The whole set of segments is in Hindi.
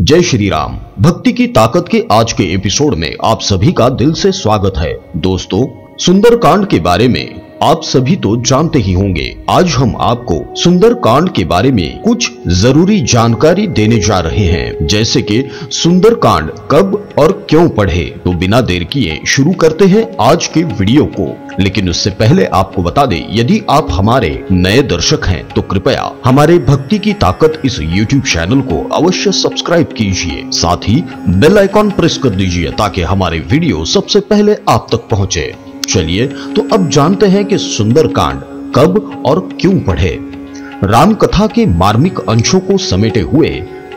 जय श्री राम। भक्ति की ताकत के आज के एपिसोड में आप सभी का दिल से स्वागत है। दोस्तों, सुंदरकांड के बारे में आप सभी तो जानते ही होंगे, आज हम आपको सुंदर कांड के बारे में कुछ ज़रूरी जानकारी देने जा रहे हैं। जैसे कि सुंदर कांड कब और क्यों पढ़े? तो बिना देर किए शुरू करते हैं आज के वीडियो को। लेकिन उससे पहले आपको बता दें, यदि आप हमारे नए दर्शक हैं तो कृपया हमारे भक्ति की ताकत इस यूट्यूब चैनल को अवश्य सब्सक्राइब कीजिए। साथ ही बेल आइकॉन प्रेस कर दीजिए ताकि हमारे वीडियो सबसे पहले आप तक पहुँचे। चलिए तो अब जानते हैं कि सुंदरकांड कब और क्यों पढ़े राम कथा के मार्मिक अंशों को समेटे हुए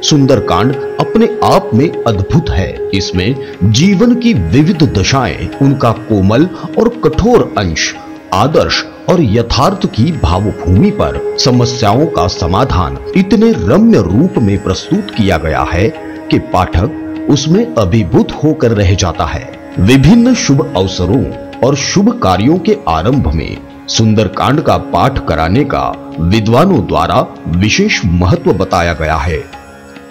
सुंदरकांड अपने आप में अद्भुत है। इसमें जीवन की विविध दशाएँ, उनका कोमल और कठोर अंश, आदर्श और यथार्थ की भावभूमि पर समस्याओं का समाधान इतने रम्य रूप में प्रस्तुत किया गया है कि पाठक उसमें अभिभूत होकर रह जाता है। विभिन्न शुभ अवसरों और शुभ कार्यों के आरंभ में सुंदरकांड का पाठ कराने का विद्वानों द्वारा विशेष महत्व बताया गया है।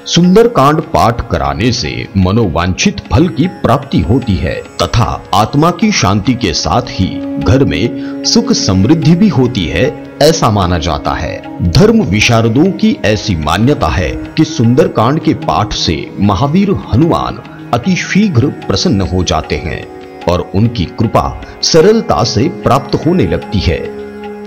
सुंदरकांड पाठ कराने से मनोवांछित फल की प्राप्ति होती है, तथा आत्मा की शांति के साथ ही घर में सुख समृद्धि भी होती है, ऐसा माना जाता है। धर्म विशारदों की ऐसी मान्यता है कि सुंदरकांड के पाठ से महावीर हनुमान अति शीघ्र प्रसन्न हो जाते हैं। और उनकी कृपा सरलता से प्राप्त होने लगती है।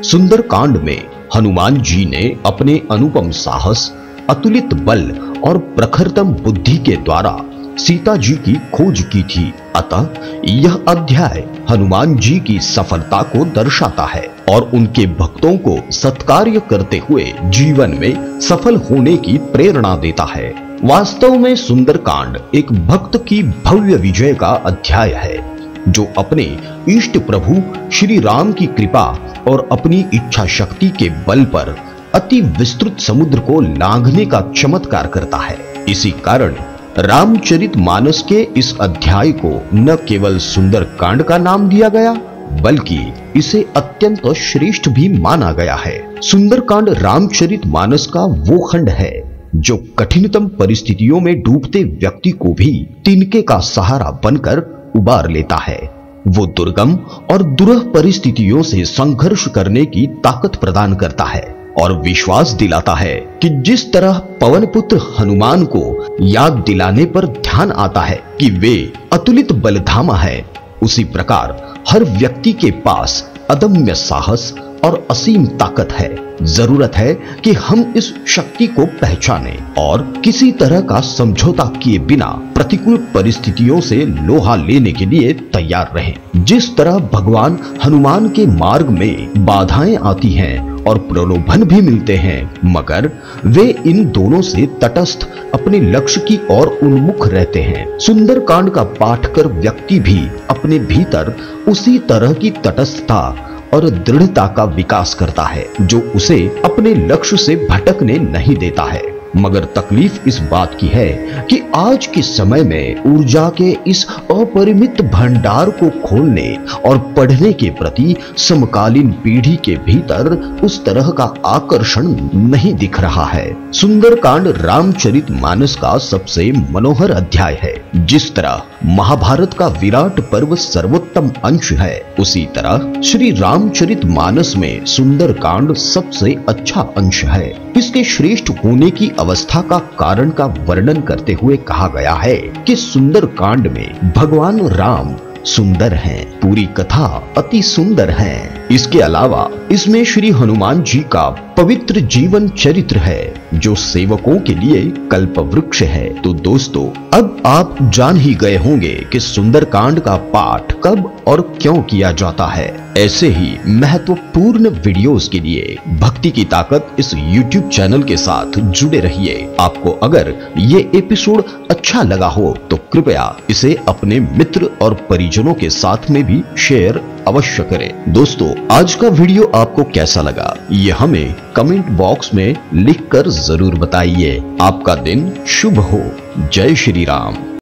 सुंदर कांड में हनुमान जी ने अपने अनुपम साहस, अतुलित बल और प्रखरतम बुद्धि के द्वारा सीता जी की खोज की थी। अतः यह अध्याय हनुमान जी की सफलता को दर्शाता है और उनके भक्तों को सत्कार्य करते हुए जीवन में सफल होने की प्रेरणा देता है। वास्तव में सुंदरकांड एक भक्त की भव्य विजय का अध्याय है। जो अपने इष्ट प्रभु श्री राम की कृपा और अपनी इच्छा शक्ति के बल पर अति विस्तृत समुद्र को लांघने का चमत्कार करता है। इसी कारण रामचरित मानस के इस अध्याय को न केवल सुंदर कांड का नाम दिया गया, बल्कि इसे अत्यंत श्रेष्ठ भी माना गया है। सुंदरकांड रामचरित मानस का वो खंड है, जो कठिनतम परिस्थितियों में डूबते व्यक्ति को भी तिनके का सहारा बनकर उबार लेता है। वो दुर्गम और दुरह परिस्थितियों से संघर्ष करने की ताकत प्रदान करता है और विश्वास दिलाता है कि जिस तरह पवन पुत्र हनुमान को याद दिलाने पर ध्यान आता है कि वे अतुलित बलधामा है, उसी प्रकार हर व्यक्ति के पास अदम्य साहस और असीम ताकत है। ज़रूरत है कि हम इस शक्ति को पहचाने और किसी तरह का समझौता किए बिना प्रतिकूल परिस्थितियों से लोहा लेने के लिए तैयार रहें। जिस तरह भगवान हनुमान के मार्ग में बाधाएँ आती हैं और प्रलोभन भी मिलते हैं, मगर वे इन दोनों से तटस्थ अपने लक्ष्य की ओर उन्मुख रहते हैं। सुंदर कांड का पाठ कर व्यक्ति भी अपने भीतर उसी तरह की तटस्थता और दृढ़ता का विकास करता है, जो उसे अपने लक्ष्य से भटकने नहीं देता है। मगर तकलीफ़ इस बात की है कि आज के समय में ऊर्जा के इस अपरिमित भंडार को खोलने और पढ़ने के प्रति समकालीन पीढ़ी के भीतर उस तरह का आकर्षण नहीं दिख रहा है। सुंदरकांड रामचरित मानस का सबसे मनोहर अध्याय है। जिस तरह महाभारत का विराट पर्व सर्वोत्तम अंश है, उसी तरह श्री रामचरित मानस में सुंदरकांड सबसे अच्छा अंश है। इसके श्रेष्ठ होने की अवस्था का कारण का वर्णन करते हुए कहा गया है कि सुंदर कांड में भगवान राम सुंदर हैं, पूरी कथा अति सुंदर है। इसके अलावा, इसमें श्री हनुमान जी का पवित्र जीवन चरित्र है, जो सेवकों के लिए कल्प वृक्ष है। तो दोस्तों, अब आप जान ही गए होंगे कि सुंदरकांड का पाठ कब और क्यों किया जाता है। ऐसे ही महत्वपूर्ण वीडियोस के लिए भक्ति की ताकत इस YouTube चैनल के साथ जुड़े रहिए। आपको अगर ये एपिसोड अच्छा लगा हो तो कृपया इसे अपने मित्र और परिजनों के साथ में भी शेयर अवश्य करें। दोस्तों, आज का वीडियो आपको कैसा लगा? ये हमें कमेंट बॉक्स में लिखकर ज़रूर बताइए। आपका दिन शुभ हो। जय श्री राम।